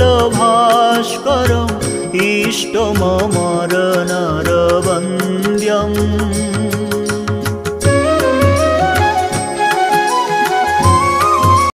लभाष्कर इष्टममरनरवन्द्यम्